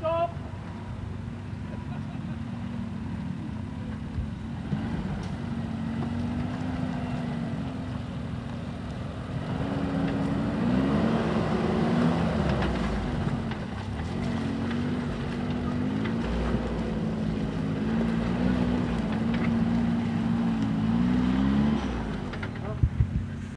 What's up?